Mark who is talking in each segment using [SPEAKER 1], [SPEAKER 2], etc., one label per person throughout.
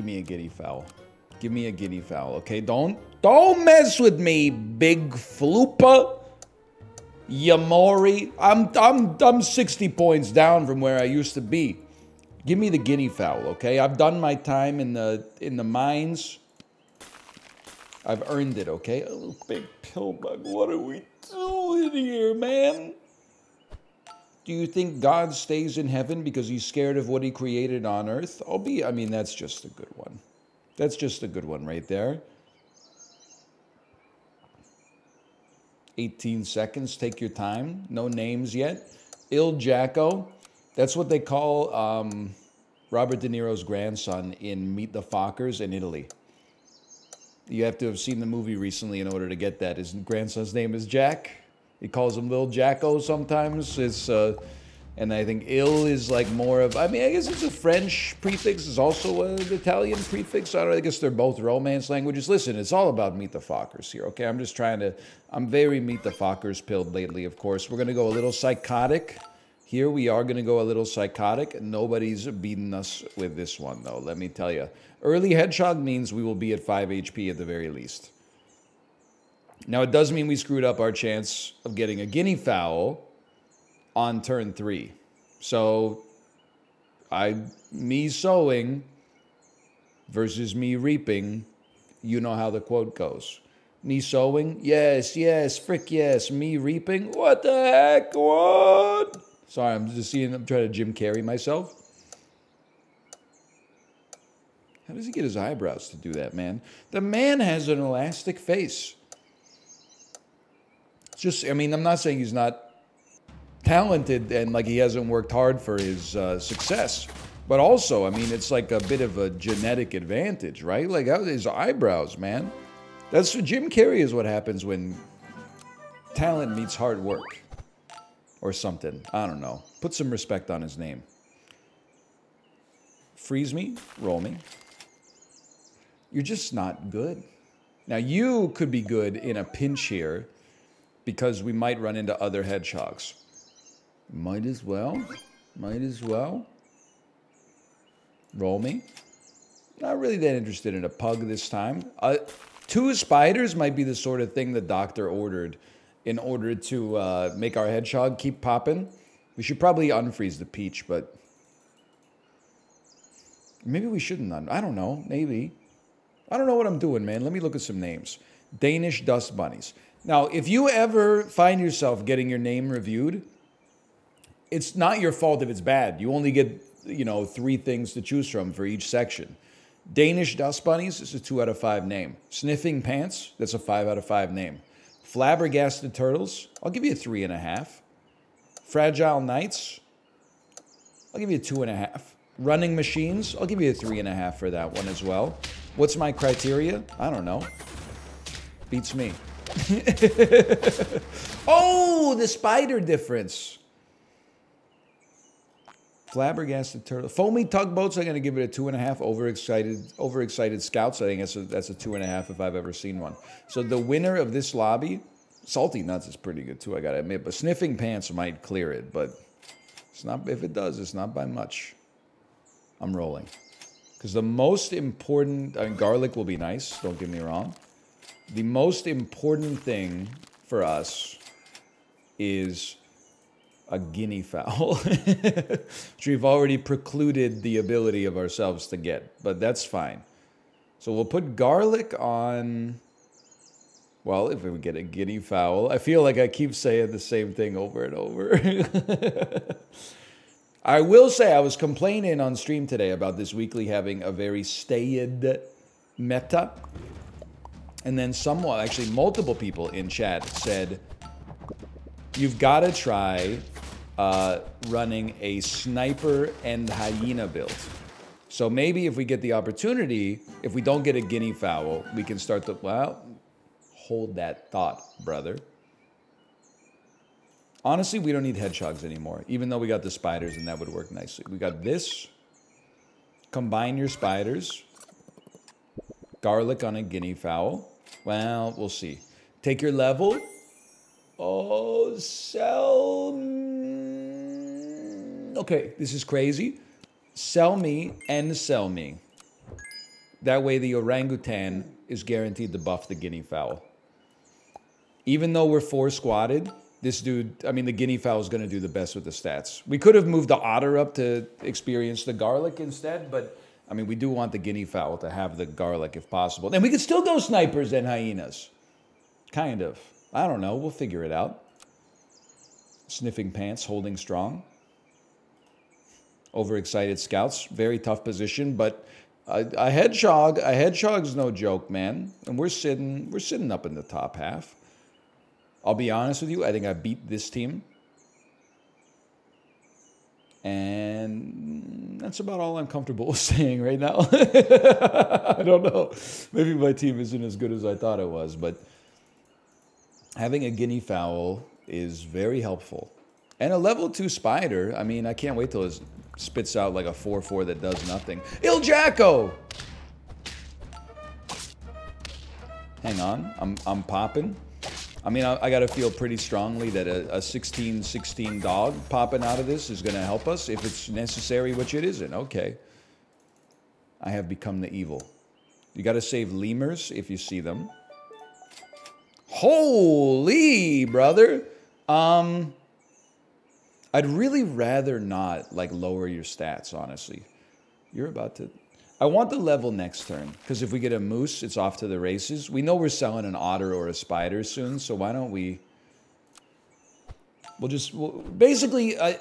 [SPEAKER 1] Give me a guinea fowl. Give me a guinea fowl, okay? Don't don't mess with me, big flooper. Yamori. I'm I'm I'm 60 points down from where I used to be. Give me the guinea fowl, okay? I've done my time in the in the mines. I've earned it, okay? Oh, big pillbug, what are we doing here, man? Do you think God stays in heaven because he's scared of what he created on earth? I'll be, I mean, that's just a good one. That's just a good one right there. 18 seconds, take your time. No names yet. Il Jacko, that's what they call um, Robert De Niro's grandson in Meet the Fockers in Italy. You have to have seen the movie recently in order to get that. His grandson's name is Jack. He calls him Little Jacko sometimes. It's uh, and I think ill is like more of. I mean, I guess it's a French prefix. It's also an Italian prefix. I don't. I guess they're both Romance languages. Listen, it's all about meet the Fockers here. Okay, I'm just trying to. I'm very meet the Fockers pilled lately. Of course, we're gonna go a little psychotic. Here we are going to go a little psychotic. Nobody's beating us with this one, though, let me tell you. Early Hedgehog means we will be at 5 HP at the very least. Now, it does mean we screwed up our chance of getting a guinea fowl on turn three. So, I, me sowing versus me reaping, you know how the quote goes. Me sowing, yes, yes, frick yes. Me reaping, what the heck, what? Sorry, I'm just seeing, I'm trying to Jim Carrey myself. How does he get his eyebrows to do that, man? The man has an elastic face. Just, I mean, I'm not saying he's not talented and like he hasn't worked hard for his uh, success. But also, I mean, it's like a bit of a genetic advantage, right? Like his eyebrows, man. That's Jim Carrey is what happens when talent meets hard work or something. I don't know. Put some respect on his name. Freeze me, roll me. You're just not good. Now, you could be good in a pinch here because we might run into other hedgehogs. Might as well. Might as well. Roll me. Not really that interested in a pug this time. Uh, two spiders might be the sort of thing the doctor ordered in order to uh, make our hedgehog keep popping. We should probably unfreeze the peach, but maybe we shouldn't. I don't know. Maybe. I don't know what I'm doing, man. Let me look at some names. Danish dust bunnies. Now, if you ever find yourself getting your name reviewed, it's not your fault if it's bad. You only get, you know, three things to choose from for each section. Danish dust bunnies is a two out of five name. Sniffing pants, that's a five out of five name. Flabbergasted turtles, I'll give you a three and a half. Fragile knights, I'll give you a two and a half. Running machines, I'll give you a three and a half for that one as well. What's my criteria? I don't know. Beats me. oh, the spider difference. Flabbergasted turtle. Foamy tugboats, I'm going to give it a two and a half. Overexcited, overexcited scouts, I think that's a, that's a two and a half if I've ever seen one. So the winner of this lobby, Salty Nuts is pretty good too, I got to admit. But Sniffing Pants might clear it, but it's not. if it does, it's not by much. I'm rolling. Because the most important, I mean, garlic will be nice, don't get me wrong. The most important thing for us is a guinea fowl, which we've already precluded the ability of ourselves to get, but that's fine. So we'll put garlic on, well, if we get a guinea fowl. I feel like I keep saying the same thing over and over. I will say I was complaining on stream today about this weekly having a very staid meta. And then someone, actually multiple people in chat said, you've got to try uh, running a sniper and hyena build. So maybe if we get the opportunity, if we don't get a guinea fowl, we can start to, well, hold that thought, brother. Honestly, we don't need hedgehogs anymore, even though we got the spiders and that would work nicely. We got this. Combine your spiders. Garlic on a guinea fowl. Well, we'll see. Take your level. Oh, sell. Okay, this is crazy. Sell me and sell me. That way, the orangutan is guaranteed to buff the guinea fowl. Even though we're four squatted, this dude, I mean, the guinea fowl is going to do the best with the stats. We could have moved the otter up to experience the garlic instead, but I mean, we do want the guinea fowl to have the garlic if possible. And we could still go snipers and hyenas. Kind of. I don't know. We'll figure it out. Sniffing pants, holding strong. Overexcited scouts, very tough position, but a, a hedgehog, a hedgehog's no joke, man. And we're sitting, we're sitting up in the top half. I'll be honest with you, I think I beat this team. And that's about all I'm comfortable with saying right now. I don't know. Maybe my team isn't as good as I thought it was, but having a guinea fowl is very helpful. And a level two spider, I mean, I can't wait till it spits out like a 4-4 that does nothing. Il Jacko! Hang on, I'm, I'm popping. I mean, I, I got to feel pretty strongly that a 16-16 dog popping out of this is going to help us if it's necessary, which it isn't. Okay. I have become the evil. You got to save lemurs if you see them. Holy, brother. Um, I'd really rather not, like, lower your stats, honestly. You're about to... I want the level next turn, because if we get a moose, it's off to the races. We know we're selling an otter or a spider soon, so why don't we... We'll just... We'll, basically, uh,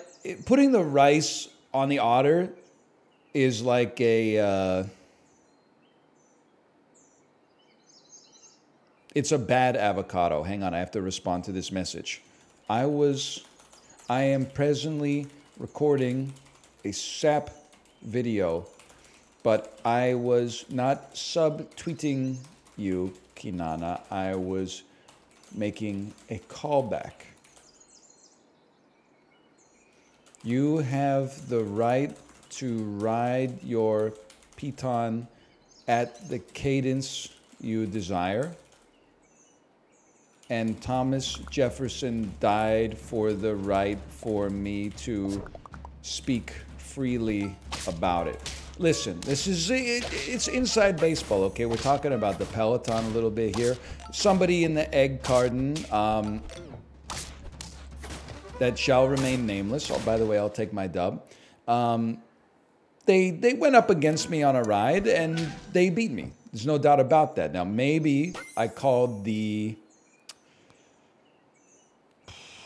[SPEAKER 1] putting the rice on the otter is like a... Uh, it's a bad avocado. Hang on, I have to respond to this message. I was... I am presently recording a SAP video but I was not subtweeting you, Kinana. I was making a callback. You have the right to ride your piton at the cadence you desire. And Thomas Jefferson died for the right for me to speak freely about it. Listen, this is it, it's inside baseball. Okay, we're talking about the Peloton a little bit here. Somebody in the egg carton um, that shall remain nameless. Oh, by the way, I'll take my dub. Um, they they went up against me on a ride and they beat me. There's no doubt about that. Now maybe I called the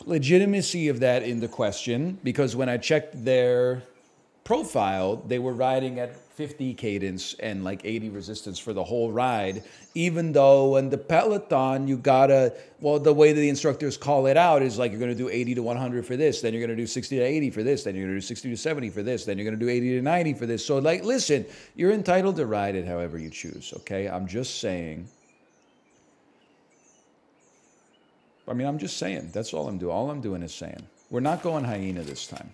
[SPEAKER 1] legitimacy of that into question because when I checked their profile, they were riding at 50 cadence and like 80 resistance for the whole ride, even though in the peloton, you gotta, well, the way that the instructors call it out is like you're gonna do 80 to 100 for this, then you're gonna do 60 to 80 for this, then you're gonna do 60 to 70 for this, then you're gonna do 80 to 90 for this. So, like, listen, you're entitled to ride it however you choose, okay? I'm just saying. I mean, I'm just saying. That's all I'm doing. All I'm doing is saying. We're not going hyena this time.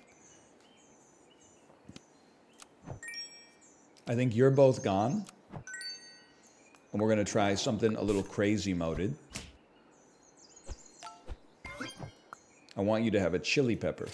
[SPEAKER 1] I think you're both gone. And we're going to try something a little crazy moded. I want you to have a chili pepper.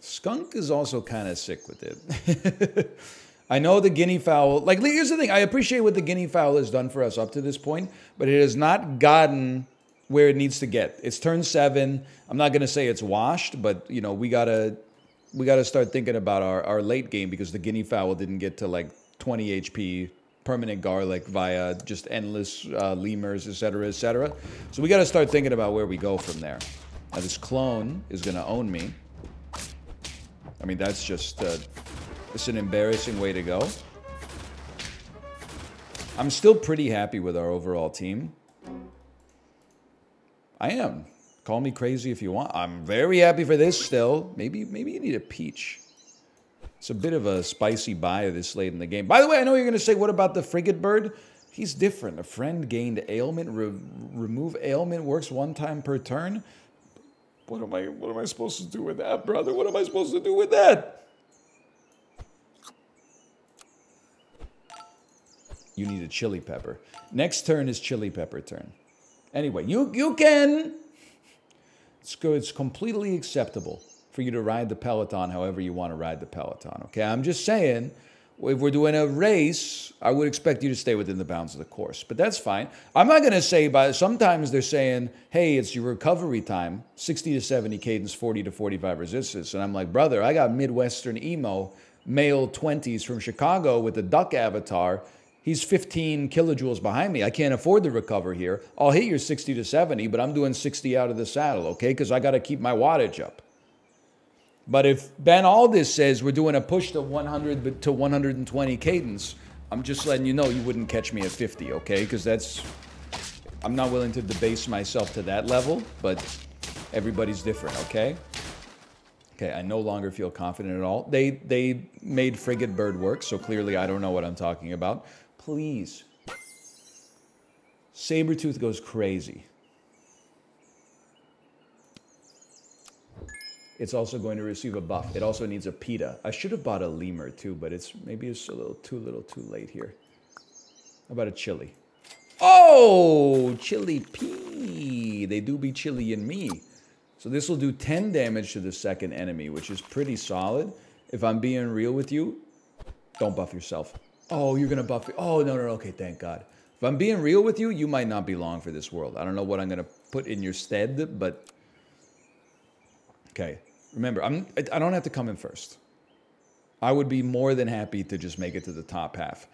[SPEAKER 1] Skunk is also kind of sick with it. I know the guinea fowl, like, here's the thing. I appreciate what the guinea fowl has done for us up to this point, but it has not gotten where it needs to get. It's turned seven. I'm not going to say it's washed, but, you know, we got to we got to start thinking about our, our late game because the guinea fowl didn't get to like 20 HP permanent garlic via just endless uh, lemurs, etc., etc. So we got to start thinking about where we go from there. Now this clone is going to own me. I mean, that's just uh, it's an embarrassing way to go. I'm still pretty happy with our overall team. I am. Call me crazy if you want. I'm very happy for this still. Maybe maybe you need a peach. It's a bit of a spicy buy this late in the game. By the way, I know you're going to say, what about the frigate bird? He's different. A friend gained ailment. Re remove ailment works one time per turn. What am I? What am I supposed to do with that, brother? What am I supposed to do with that? You need a chili pepper. Next turn is chili pepper turn. Anyway, you you can it's. It's completely acceptable for you to ride the Peloton however you want to ride the Peloton. Okay, I'm just saying If we're doing a race, I would expect you to stay within the bounds of the course, but that's fine. I'm not going to say, but sometimes they're saying, hey, it's your recovery time 60 to 70 cadence, 40 to 45 resistance. And I'm like, brother, I got Midwestern emo, male 20s from Chicago with a duck avatar. He's 15 kilojoules behind me. I can't afford to recover here. I'll hit your 60 to 70, but I'm doing 60 out of the saddle, okay? Because I got to keep my wattage up. But if Ben Alldis says we're doing a push to 100 to 120 cadence, I'm just letting you know you wouldn't catch me at 50, okay? Because that's, I'm not willing to debase myself to that level, but everybody's different, okay? Okay, I no longer feel confident at all. They they made frigate bird work, so clearly I don't know what I'm talking about. Please. Sabretooth goes crazy. it's also going to receive a buff. It also needs a pita. I should have bought a lemur too, but it's maybe it's a little too little too late here. How about a chili? Oh, chili P. They do be chili in me. So this will do 10 damage to the second enemy, which is pretty solid. If I'm being real with you, don't buff yourself. Oh, you're to buff. Oh, no, no, no. Okay, thank God. If I'm being real with you, you might not be long for this world. I don't know what I'm to put in your stead, but... Okay. Remember, I'm, I don't have to come in first. I would be more than happy to just make it to the top half.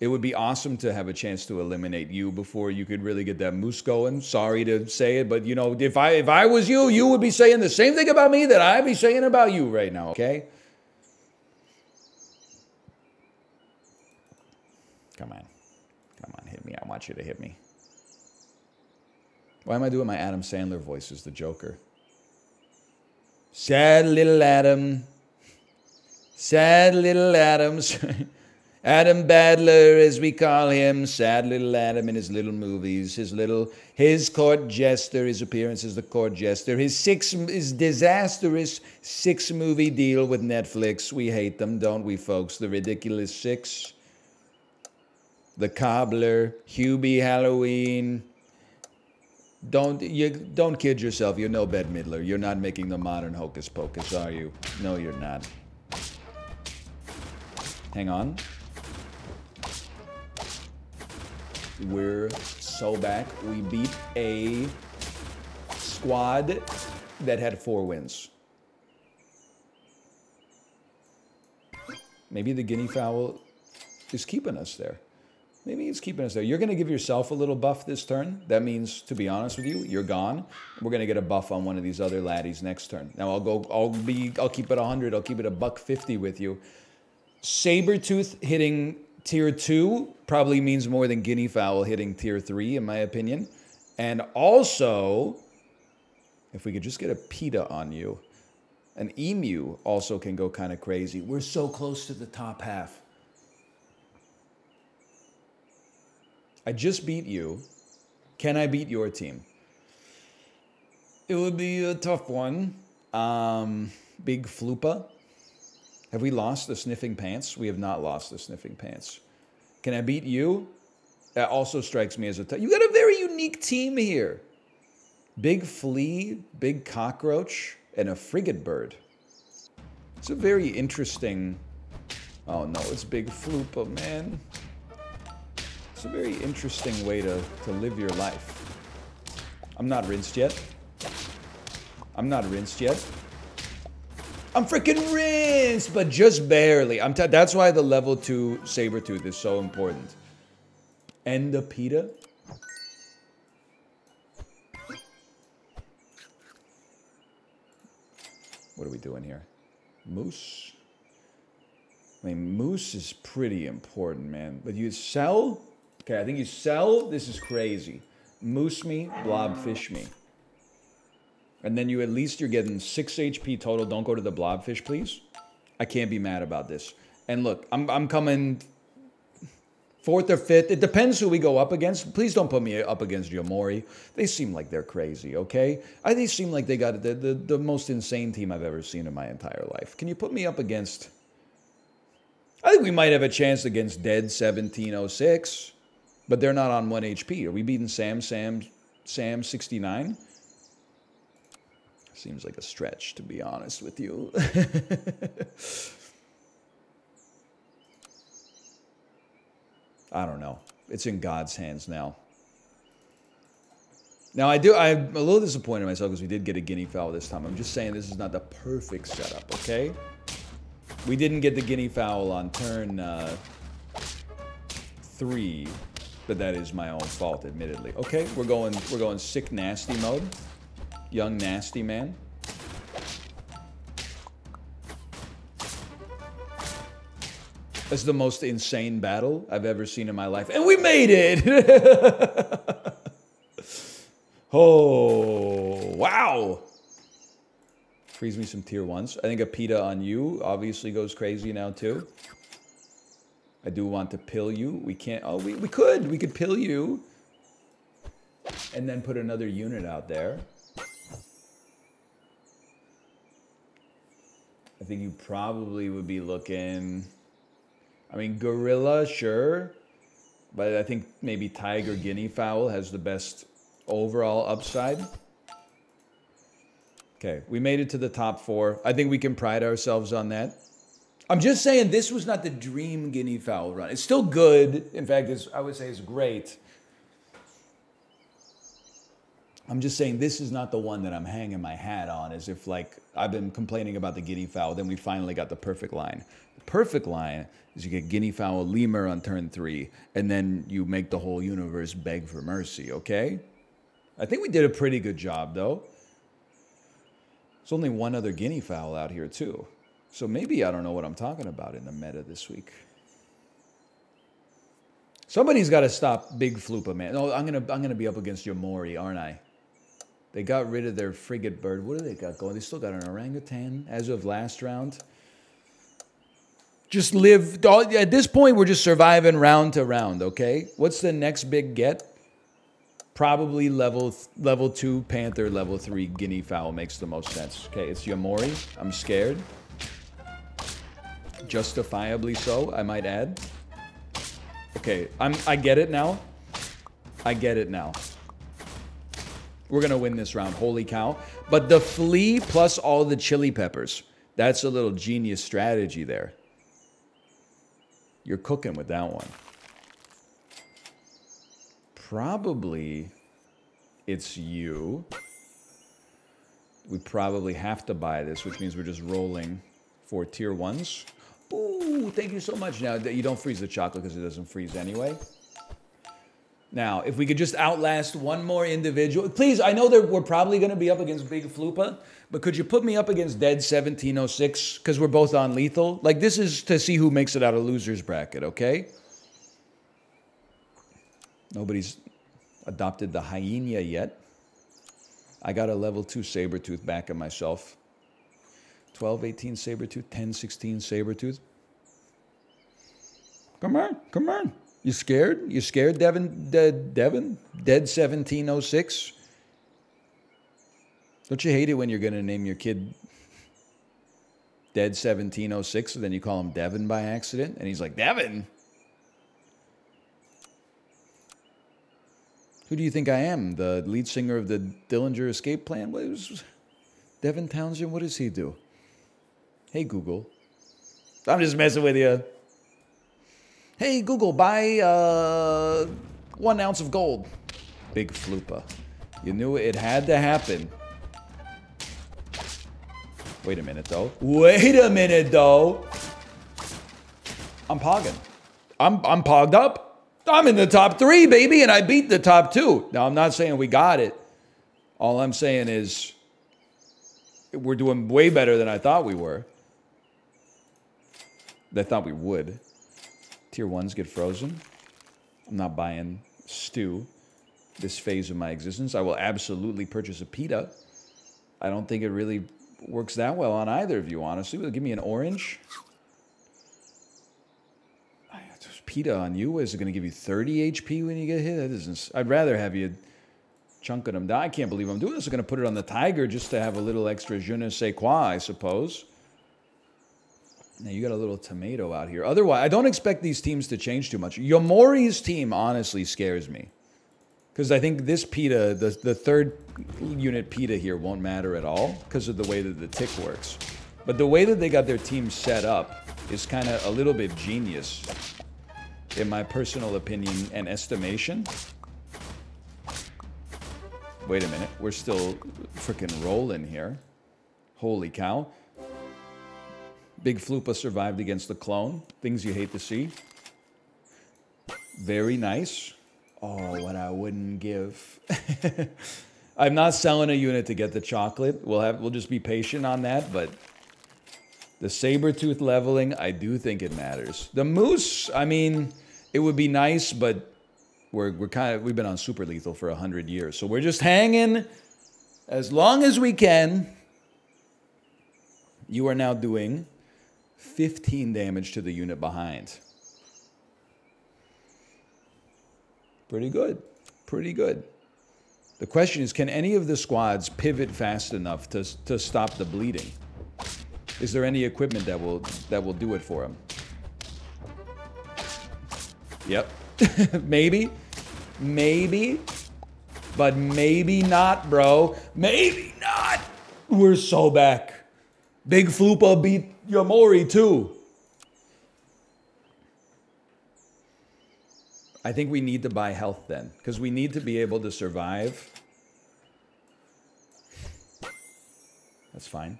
[SPEAKER 1] It would be awesome to have a chance to eliminate you before you could really get that moose going. Sorry to say it, but you know, if I if I was you, you would be saying the same thing about me that I'd be saying about you right now, okay? Come on. Come on, hit me. I want you to hit me. Why am I doing my Adam Sandler voice as the Joker? Sad little Adam. Sad little Adams. Adam Badler, as we call him, sad little Adam in his little movies, his little, his court jester, his appearance as the court jester, his six, his disastrous six movie deal with Netflix. We hate them, don't we, folks? The ridiculous six, the cobbler, Hubie Halloween, don't you don't kid yourself. You're no Bette Midler. You're not making the modern hocus pocus, are you? No, you're not. Hang on. We're so back. We beat a squad that had four wins. Maybe the guinea fowl is keeping us there. Maybe he's keeping us there. You're going to give yourself a little buff this turn. That means, to be honest with you, you're gone. We're going to get a buff on one of these other laddies next turn. Now I'll go. I'll be. I'll keep it 100. I'll keep it a buck 50 with you. Sabretooth hitting tier two probably means more than guinea fowl hitting tier three, in my opinion. And also, if we could just get a pita on you, an emu also can go kind of crazy. We're so close to the top half. I just beat you. Can I beat your team? It would be a tough one. Um, big Flupa. Have we lost the sniffing pants? We have not lost the sniffing pants. Can I beat you? That also strikes me as a. Tough. You got a very unique team here. Big flea, big cockroach, and a frigate bird. It's a very interesting. Oh no, it's big Flupa, man. It's a very interesting way to, to live your life. I'm not rinsed yet. I'm not rinsed yet. I'm freaking rinsed, but just barely. I'm that's why the level 2 Sabretooth is so important. And the pita. What are we doing here? Moose? I mean, moose is pretty important, man. But you sell Okay, I think you sell. This is crazy. Moose me, blobfish me. And then you at least you're getting 6 HP total. Don't go to the blobfish, please. I can't be mad about this. And look, I'm, I'm coming fourth or fifth. It depends who we go up against. Please don't put me up against Yomori. They seem like they're crazy, okay? I, they seem like they got the, the, the most insane team I've ever seen in my entire life. Can you put me up against... I think we might have a chance against Dead 1706. But they're not on 1 HP. Are we beating Sam, Sam, Sam 69? Seems like a stretch, to be honest with you. I don't know. It's in God's hands now. Now I do. I'm a little disappointed in myself because we did get a guinea fowl this time. I'm just saying this is not the perfect setup. Okay. We didn't get the guinea fowl on turn uh, three, but that is my own fault, admittedly. Okay, we're going. We're going sick nasty mode. Young nasty man. That's the most insane battle I've ever seen in my life. And we made it! oh, wow. Freeze me some tier ones. I think a pita on you obviously goes crazy now too. I do want to pill you. We can't, oh, we, we could. We could pill you. And then put another unit out there. I think you probably would be looking... I mean, gorilla, sure. But I think maybe tiger guinea fowl has the best overall upside. Okay, we made it to the top four. I think we can pride ourselves on that. I'm just saying this was not the dream guinea fowl run. It's still good. In fact, I would say it's great. I'm just saying this is not the one that I'm hanging my hat on as if like I've been complaining about the guinea fowl, then we finally got the perfect line. The perfect line is you get guinea fowl lemur on turn three, and then you make the whole universe beg for mercy, okay? I think we did a pretty good job though. There's only one other guinea fowl out here too. So maybe I don't know what I'm talking about in the meta this week. Somebody's got to stop Big Floopa, man. No, I'm gonna I'm gonna be up against Yamori, aren't I? They got rid of their frigate bird. What do they got going? They still got an orangutan as of last round. Just live. At this point, we're just surviving round to round, okay? What's the next big get? Probably level level two panther, level three guinea fowl makes the most sense. Okay, it's Yamori. I'm scared. Justifiably so, I might add. Okay, I'm I get it now. I get it now. We're going to win this round. Holy cow. But the flea plus all the chili peppers, that's a little genius strategy there. You're cooking with that one. Probably it's you. We probably have to buy this, which means we're just rolling for tier ones. Ooh, thank you so much. Now, that you don't freeze the chocolate because it doesn't freeze anyway. Now, if we could just outlast one more individual, please. I know that we're probably going to be up against Big Floopa, but could you put me up against Dead 1706 because we're both on lethal? Like this is to see who makes it out of losers bracket, okay? Nobody's adopted the hyena yet. I got a level 2 saber tooth back of myself. 12, 18 saber tooth, 10, 16 saber tooth. Come on, come on. You scared? You scared, Devin? Dead, Devin? Dead 1706? Don't you hate it when you're going to name your kid Dead 1706 and then you call him Devin by accident? And he's like, Devin? Who do you think I am? The lead singer of the Dillinger Escape Plan? What is Devin Townsend? What does he do? Hey, Google. I'm just messing with you. Hey, Google, buy uh, one ounce of gold. Big floopa. You knew it had to happen. Wait a minute, though. Wait a minute, though. I'm pogging. I'm, I'm pogged up. I'm in the top three, baby, and I beat the top two. Now, I'm not saying we got it. All I'm saying is we're doing way better than I thought we were. I thought we would. Tier 1s get frozen. I'm not buying stew this phase of my existence. I will absolutely purchase a pita. I don't think it really works that well on either of you, honestly. Will give me an orange? Pita on you? Is it going to give you 30 HP when you get hit? That isn't... I'd rather have you chunking them down. I can't believe I'm doing this. I'm going to put it on the Tiger just to have a little extra je ne sais quoi, I suppose. Now you got a little tomato out here. Otherwise, I don't expect these teams to change too much. Yomori's team honestly scares me. Because I think this pita, the, the third unit pita here won't matter at all because of the way that the tick works. But the way that they got their team set up is kind of a little bit genius. in my personal opinion and estimation. Wait a minute, we're still freaking rolling here. Holy cow. Big Flupa survived against the clone. Things you hate to see. Very nice. Oh, what I wouldn't give. I'm not selling a unit to get the chocolate. We'll have we'll just be patient on that, but the saber tooth leveling, I do think it matters. The moose, I mean, it would be nice, but we're we're kind of we've been on super lethal for a hundred years, so we're just hanging as long as we can. You are now doing 15 damage to the unit behind. Pretty good. Pretty good. The question is, can any of the squads pivot fast enough to, to stop the bleeding? Is there any equipment that will that will do it for them? Yep. maybe. Maybe. But maybe not, bro. Maybe not. We're so back. Big Flupa beat Yamori too. I think we need to buy health then, because we need to be able to survive. That's fine.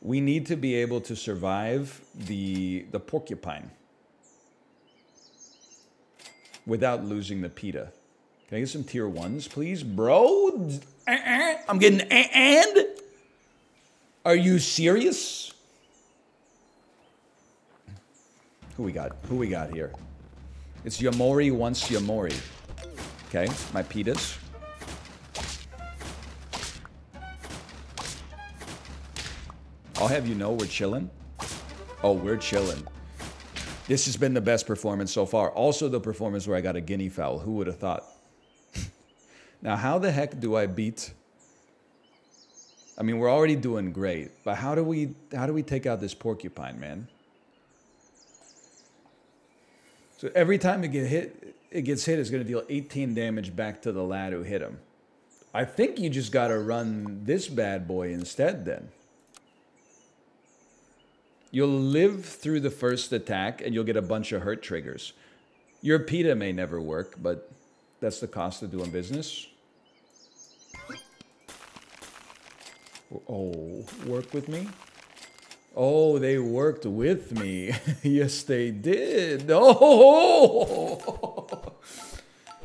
[SPEAKER 1] We need to be able to survive the the porcupine without losing the pita. Can I get some tier ones, please, bro? Uh, uh, I'm getting uh, and. Are you serious? Who we got? Who we got here? It's Yamori wants Yamori. Okay, my pitas. I'll have you know we're chilling. Oh, we're chilling. This has been the best performance so far. Also the performance where I got a guinea fowl. Who would have thought? now, how the heck do I beat... I mean, we're already doing great, but how do we how do we take out this porcupine, man? So every time it get hit, it gets hit, it's going to deal 18 damage back to the lad who hit him. I think you just got to run this bad boy instead then. You'll live through the first attack and you'll get a bunch of hurt triggers. Your pita may never work, but that's the cost of doing business. Oh, work with me? Oh, they worked with me. yes, they did. Oh,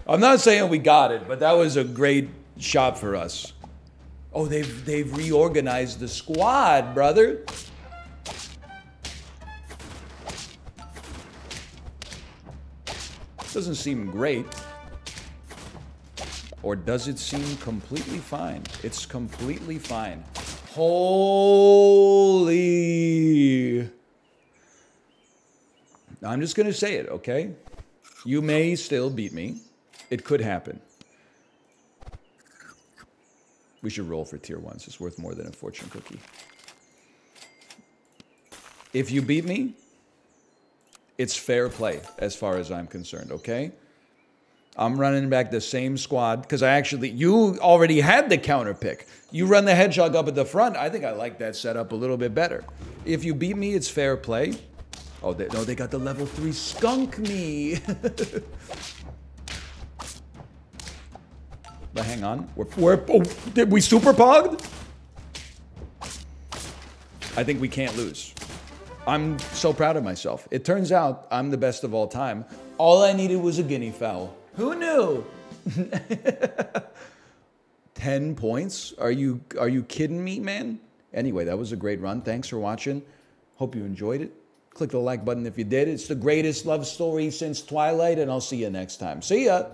[SPEAKER 1] I'm not saying we got it, but that was a great shot for us. Oh, they've they've reorganized the squad, brother. Doesn't seem great. Or does it seem completely fine? It's completely fine. Holy. I'm just going to say it, okay? You may still beat me. It could happen. We should roll for tier ones. It's worth more than a fortune cookie. If you beat me, it's fair play as far as I'm concerned, okay? I'm running back the same squad because I actually, you already had the counter pick. You run the hedgehog up at the front. I think I like that setup a little bit better. If you beat me, it's fair play. Oh, they, no, they got the level three skunk me. but hang on. We're, we're oh, did we super pogged? I think we can't lose. I'm so proud of myself. It turns out I'm the best of all time. All I needed was a guinea fowl. Who knew? 10 points? Are you are you kidding me, man? Anyway, that was a great run. Thanks for watching. Hope you enjoyed it. Click the like button if you did. It's the greatest love story since Twilight, and I'll see you next time. See ya.